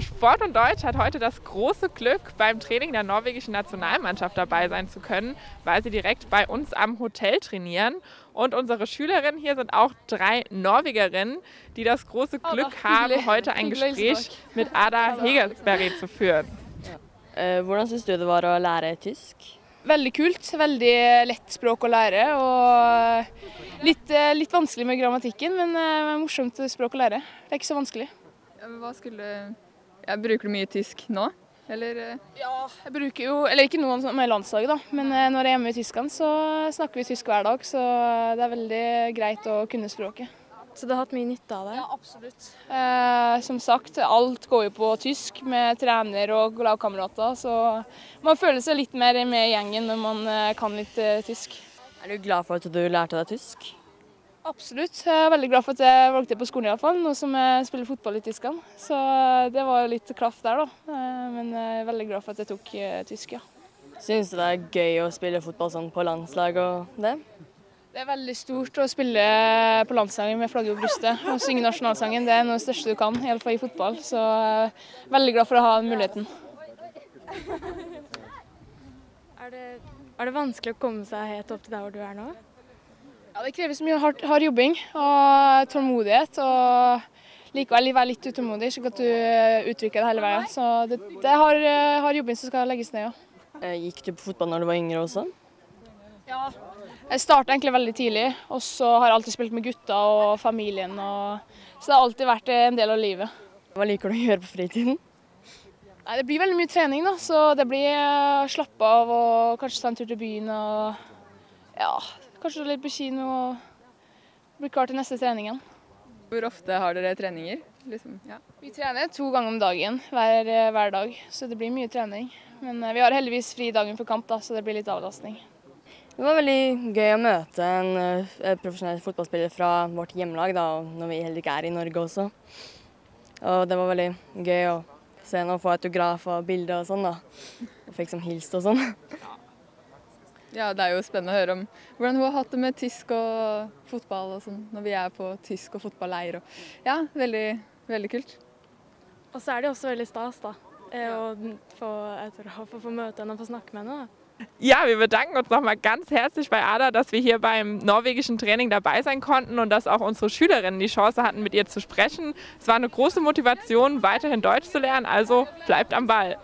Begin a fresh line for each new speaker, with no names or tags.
Sport und Deutsch hat heute das große Glück, beim Training der norwegischen Nationalmannschaft dabei sein zu können, weil sie direkt bei uns am Hotel trainieren. Und unsere Schülerinnen hier sind auch drei Norwegerinnen, die das große Glück haben, heute ein Gespräch mit Ada Hegerberg zu führen.
Eh, Hvordan syns du det var å lære tysk?
Veldig kult. Veldig lett språk å lære. Og litt, eh, litt vanskelig med grammatikken, men eh, morsomt språk å lære. Det er ikke så vanskelig.
Hva skulle ja, Bruker du mye tysk nå? Eller eh,
Ja, jeg bruker jo, eller ikke noen med landslaget, da, men eh, når jeg er hjemme i Tyskland, så snakker vi tysk hver dag. Så det er veldig greit å kunne språket.
Så du har hatt mye nytte av det?
Ja, absolutt. Eh, som sagt, alt går jo på tysk med trener og lagkamerater, så man føler seg litt mer med i gjengen når man eh, kan litt eh, tysk.
Er du glad for at du lærte deg tysk?
Absolutt. Jeg er veldig glad for at jeg valgte på skolen, i hvert fall, nå som jeg spiller fotball i Tyskland. Så det var litt klaff der, da. Eh, Men jeg er veldig glad for at jeg tok eh, tysk, ja.
Syns du det er gøy å spille fotball sånn på landslag og det?
Det er veldig stort å spille på landslaget med flagget på brystet. Og synge nasjonalsangen, det er noe av det største du kan, iallfall i fotball. Så jeg er veldig glad for å ha den muligheten.
Er det, er det vanskelig å komme seg helt opp til der hvor du er nå?
Ja, Det kreves mye hard, hard jobbing og tålmodighet. Og likevel være litt utålmodig, slik at du utvikler det hele veien. Så det, det er hard, hard jobbing som skal legges ned, ja.
Eh, Gikk du på fotball når du var yngre også?
Ja. Jeg starta egentlig veldig tidlig, og så har jeg alltid spilt med gutta og familien. Og, så det har alltid vært en del av livet.
Hva liker du å gjøre på fritiden?
Nei, Det blir veldig mye trening, da, så det blir eh, slappe av og kanskje ta en tur til byen. og ja, Kanskje litt på kino og bli klar til neste trening
hvor ofte har dere treninger? Liksom, ja.
Vi trener to ganger om dagen hver, eh, hver dag, så det blir mye trening. Men eh, vi har heldigvis fri dagen for kamp, da, så det blir litt avlastning.
Det var veldig gøy å møte en eh, profesjonell fotballspiller fra vårt hjemlag, da, når vi heller ikke er i Norge også. Og det var veldig gøy å se henne og få autograf og bilde og sånn, da. Og fikk som hilst og sånn.
Ja, det er jo spennende å høre om hvordan hun har hatt det med tysk og fotball og sånn når vi er på tysk og fotballeir. Og, ja, veldig, veldig kult.
Og så er det jo også veldig stas da, eh, å få autograf og få møte henne og få snakke med henne. da.
Ja, wir bedanken uns nochmal ganz herzlich bei Ada, dass wir hier beim norwegischen Training dabei sein konnten und dass auch unsere Schülerinnen die Chance hatten, mit ihr zu sprechen. Es war eine große Motivation, weiterhin Deutsch zu lernen, also bleibt am Ball.